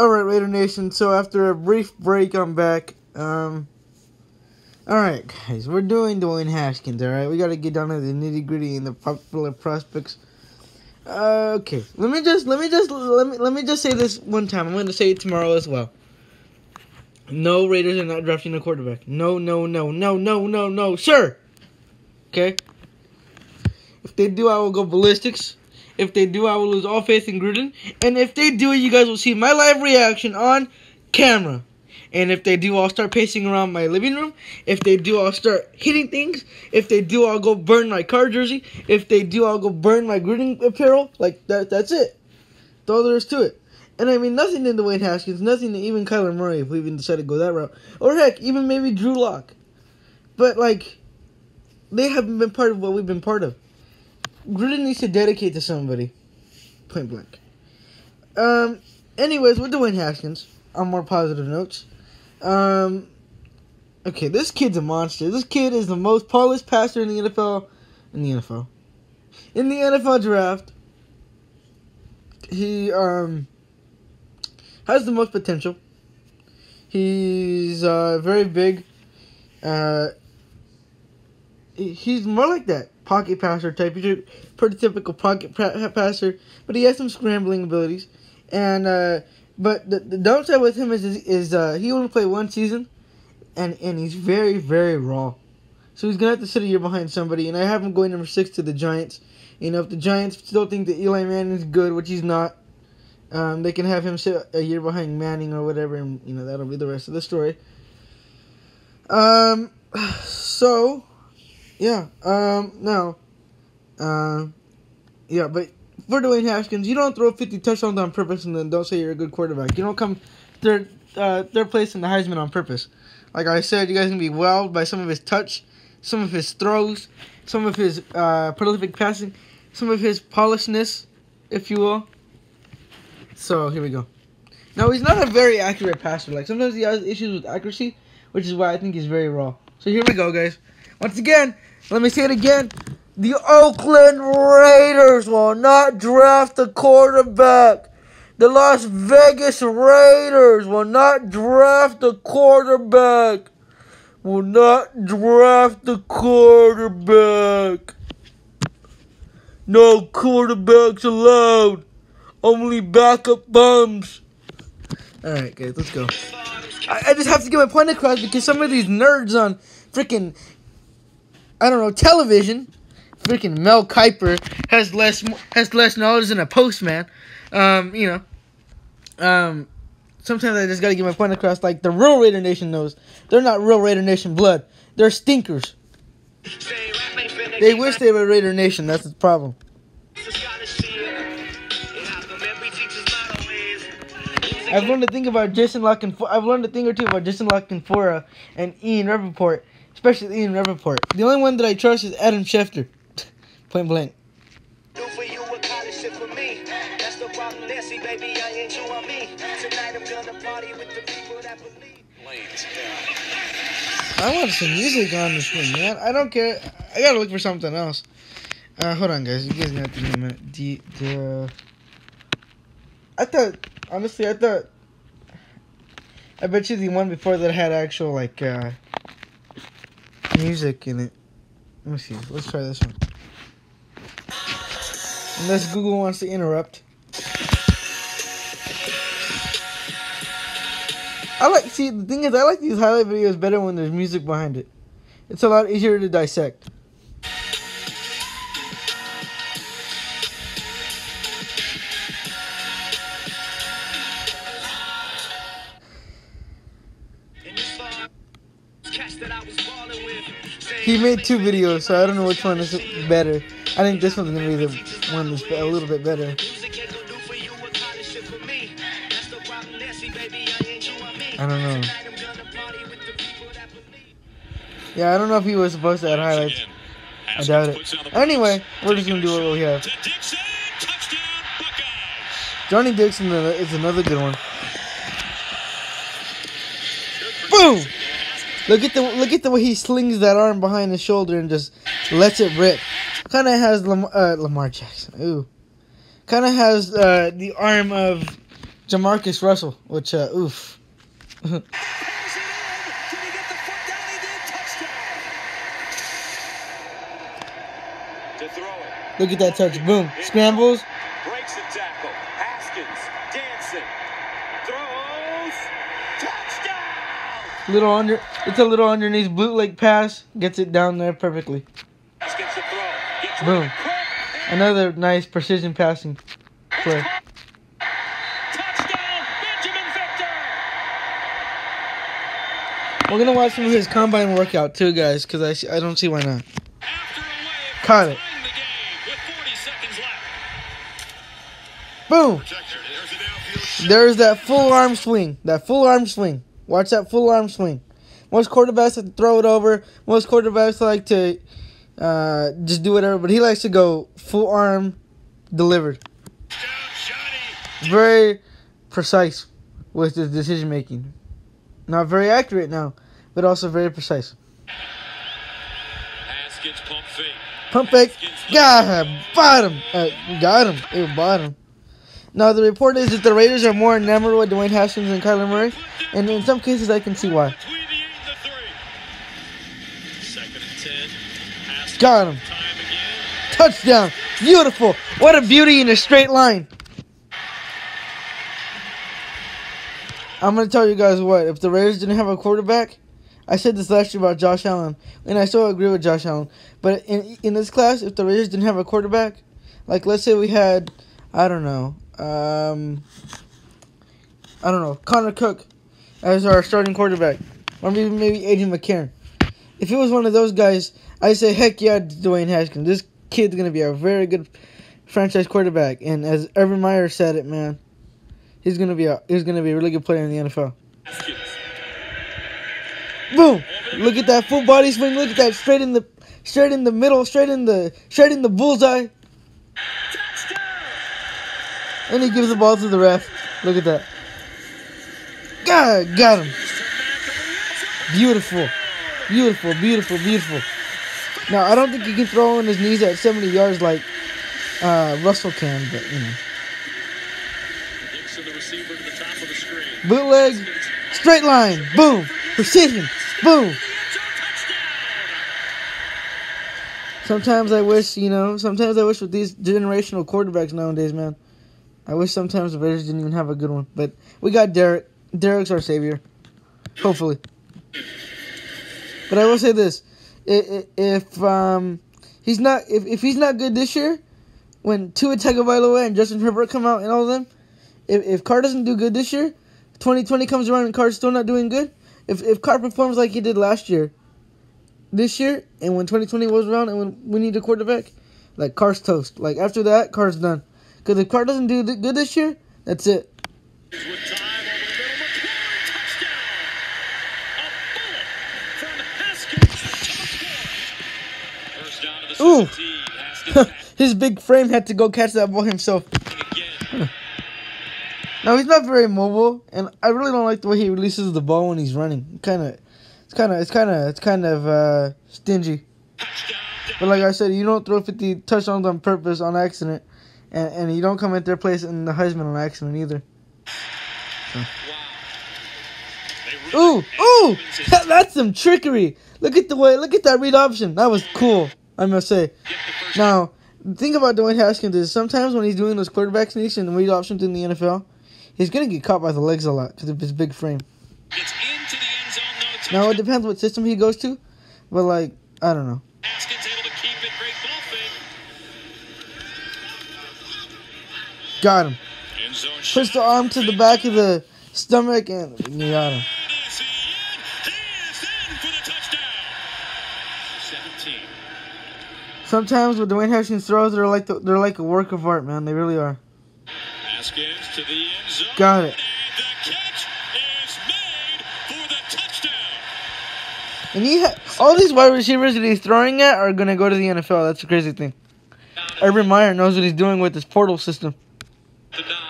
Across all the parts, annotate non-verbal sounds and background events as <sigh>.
Alright, Raider Nation, so after a brief break, I'm back. Um, alright, guys, we're doing Dwayne Haskins, alright? We gotta get down to the nitty gritty and the popular prospects. Uh, okay, let me just, let me just, let me, let me just say this one time. I'm gonna say it tomorrow as well. No, Raiders are not drafting a quarterback. No, no, no, no, no, no, no, sir! Okay? If they do, I will go ballistics. If they do, I will lose all faith in Gruden. And if they do, you guys will see my live reaction on camera. And if they do, I'll start pacing around my living room. If they do, I'll start hitting things. If they do, I'll go burn my Carr jersey. If they do, I'll go burn my Gruden apparel. Like, that. that's it. That's all there is to it. And I mean, nothing to Dwayne Haskins, nothing to even Kyler Murray if we even decide to go that route. Or heck, even maybe Drew Lock. But, like, they haven't been part of what we've been part of. Gruden needs to dedicate to somebody. Point blank. Um. Anyways, with Dwayne Haskins, on more positive notes. Um. Okay, this kid's a monster. This kid is the most polished passer in the NFL. In the NFL. In the NFL draft. He um has the most potential. He's uh, very big. Uh, he's more like that pocket passer type. He's a pretty typical pocket passer, but he has some scrambling abilities. And uh, but the, the downside with him is is, is uh, he only played one season, and and he's very very raw. So he's gonna have to sit a year behind somebody. And I have him going number six to the Giants. You know, if the Giants still think that Eli Manning is good, which he's not, um, they can have him sit a year behind Manning or whatever, and you know that'll be the rest of the story. Um, <sighs> so yeah. Um. Uh. Yeah, but for Dwayne Haskins, you don't throw 50 touchdowns on purpose and then don't say you're a good quarterback. You don't come third, uh, third place in the Heisman on purpose. Like I said, you guys can be wowed by some of his touch, some of his throws, some of his uh, prolific passing, some of his polishedness, if you will. So here we go. Now he's not a very accurate passer. Like sometimes he has issues with accuracy, which is why I think he's very raw. So here we go, guys. Once again, let me say it again. The Oakland Raiders will not draft a quarterback. The Las Vegas Raiders will not draft a quarterback. Will not draft a quarterback. No quarterbacks allowed. Only backup bums. Alright, guys, let's go. I, I just have to get my point across because some of these nerds on freaking I don't know, television. Freaking Mel Kiper has less has less knowledge than a postman. Um, you know. Um, sometimes I just gotta get my point across. Like the real Raider Nation knows, they're not real Raider Nation blood. They're stinkers. They wish they were Raider Nation. That's the problem. I've learned a thing about Jason La Canfora. I've learned a thing or two about Jason La Fora and Ian Rapoport especially Ian Rapoport. The only one that I trust is Adam Schefter. <laughs> Point blank. I want some music on this one, man. I don't care. I gotta look for something else. Uh, hold on, guys. You guys got to give me a minute. The, the, I thought, honestly, I thought, I bet you the one before that had actual, like, uh, music in it. Let me see. Let's try this one. Unless Google wants to interrupt. I like, see, the thing is, I like these highlight videos better when there's music behind it. It's a lot easier to dissect. He made two videos, so I don't know which one is better. I think this one's gonna be the one that's a little bit better. I don't know. Yeah, I don't know if he was supposed to add highlights. I doubt it. Anyway, we're just gonna do what we have. Johnnie Dixon is another good one. Look at the look at the way he slings that arm behind his shoulder and just lets it rip. Kind of has Lam- uh, Lamar Jackson. Ooh, kind of has uh, the arm of JaMarcus Russell, which uh, oof. Throws it in. Did he get the foot down? He did. Touchdown. To throw it. Look at that touch. Boom. Scrambles. Breaks the tackle. Haskins dancing. Throws. Touchdown. Little under. It's a little underneath bootleg pass. Gets it down there perfectly. Haskins to throw. Gets Boom. rid of Cook. And Another nice precision passing play. Touchdown. Binjimen Victor. We're gonna watch some of his combine workout too, guys, because I, I don't see why not. After a way of Caught it. tying the game with 40 seconds left. Boom. Protector. There's a downfield shot. There's that full arm swing. That full arm swing. Watch that full arm swing. Most quarterbacks like to throw it over. Most quarterbacks like to uh, just do whatever, but he likes to go full arm delivered. Very precise with his decision making. Not very accurate now, but also very precise. Haskins pump fake. Pump fake. God, bottom. Uh, got him. Ew, bottom. Now, the report is that the Raiders are more enamored with Dwayne Haskins than Kyler Murray, and in some cases, I can see why. And. Got him. Touchdown. Beautiful. What a beauty in a straight line. I'm going to tell you guys what. If the Raiders didn't have a quarterback, I said this last year about Josh Allen, and I still agree with Josh Allen. But in in this class, if the Raiders didn't have a quarterback, like let's say we had, I don't know, um, I don't know, Connor Cook as our starting quarterback, or maybe maybe Adrian McCarron. If it was one of those guys, I say heck yeah, Dwayne Haskins. This kid's gonna be a very good franchise quarterback, and as Urban Meyer said it, man, he's gonna be a he's gonna be a really good player in the NFL. Boom! Look at that full body swing. Look at that straight in the straight in the middle, straight in the straight in the bullseye. And he gives the ball to the ref. Look at that. God, got him. Beautiful. Beautiful, beautiful, beautiful. Now, I don't think he can throw on his knees at 70 yards like uh, Russell can, but, you know. Bootleg, straight line, boom, precision, boom. Sometimes I wish, you know, sometimes I wish with these generational quarterbacks nowadays, man. I wish sometimes the Raiders didn't even have a good one. But we got Derek. Derek's our savior. Hopefully. But I will say this. If um he's not if, if he's not good this year, when Tua Tagovailoa and Justin Herbert come out and all of them, if, if Carr doesn't do good this year, 2020 comes around and Carr's still not doing good, if if Carr performs like he did last year, this year, and when 2020 was around and when we need a quarterback, like Carr's toast. Like after that, Carr's done. Because if Carr doesn't do good this year, that's it. With time over the middle, McLaurin touchdown. A bullet from Haskins for First down to the Ooh. <laughs> His big frame had to go catch that ball himself. passing <laughs> again. No, he's not very mobile, and I really don't like the way he releases the ball when he's running. Kind of, it's kind of, it's kind of, it's kind of uh, stingy. But like I said, you don't throw 50 touchdowns on purpose on accident, and, and you don't come at their place in the Heisman on accident either. Really- Ooh, ooh, that- that's some trickery. Look at the way, look at that read option. That was cool, I must say. Get the first Now, the thing about Dwayne Haskins is sometimes when he's doing those quarterback sneaks and read options in the NFL, he's gonna get caught by the legs a lot because of his big frame. Gets into the end zone, no touchdown. Now it depends what system he goes to, but like I don't know. Haskins able to keep it. Great ball fake. Got him. Push the arm to the back of the stomach and you got him. Is he in? He is in for the touchdown. 17. Sometimes with Dwayne Haskins throws, they're like the, they're like a work of art, man. They really are. Got it. And he ha- all these wide receivers that he's throwing at are gonna go to the NFL. That's the crazy thing. Urban Meyer knows what he's doing with this portal system.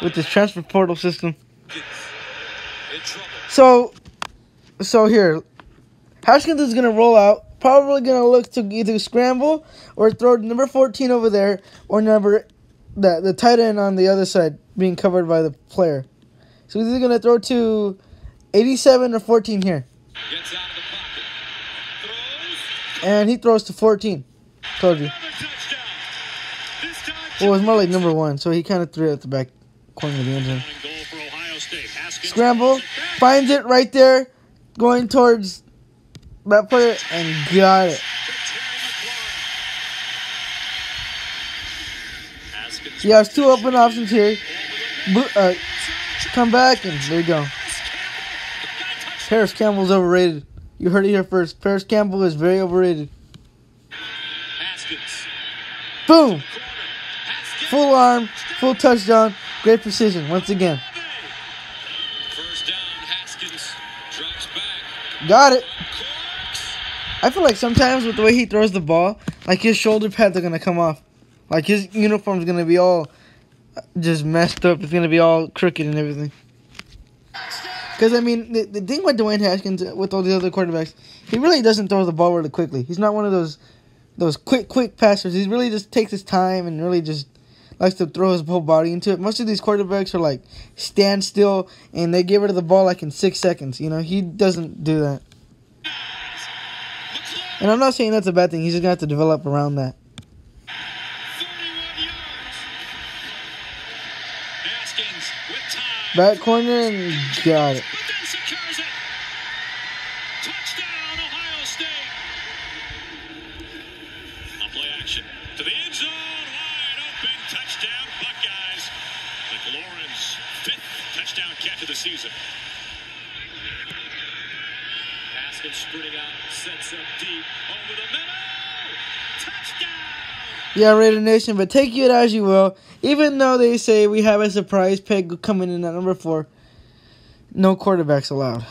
With this transfer portal system. So, so here, Haskins is gonna roll out. Probably gonna look to either scramble or throw number fourteen over there, or number the the tight end on the other side being covered by the player. So he's either gonna throw to 87 or 14 here, Gets out of the pocket. Throws. and he throws to 14. Told you. Another touchdown. This time. Well, it was more like number one, so he kind of threw it at the back corner of the end zone. Scramble, finds it right there, going towards that player, and got it. He has two open options here. Uh, come back, and there you go. Parris Campbell's overrated. You heard it here first. Parris Campbell is very overrated. Boom! Full arm, full touchdown, great precision once again. First down. Haskins drops back. Got it. I feel like sometimes with the way he throws the ball, like his shoulder pads are gonna come off. Like his uniform's gonna be all just messed up. It's gonna be all crooked and everything. Because I mean, the, the thing with Dwayne Haskins uh, with all the other quarterbacks, he really doesn't throw the ball really quickly. He's not one of those those quick quick passers. He really just takes his time and really just likes to throw his whole body into it. Most of these quarterbacks are like stand still and they get rid of the ball like in six seconds. You know, he doesn't do that. And I'm not saying that's a bad thing. He's just gonna have to develop around that. 31 yards. Haskins with time. Back corner and got it. Open. Touchdown, Buckeyes. McLaurin's fifth touchdown catch of the season. Haskins sprinting out, sets up deep over the middle. Touchdown. Yeah, Raider Nation, but take it as you will. Even though they say we have a surprise pick coming in at number four, no quarterbacks allowed.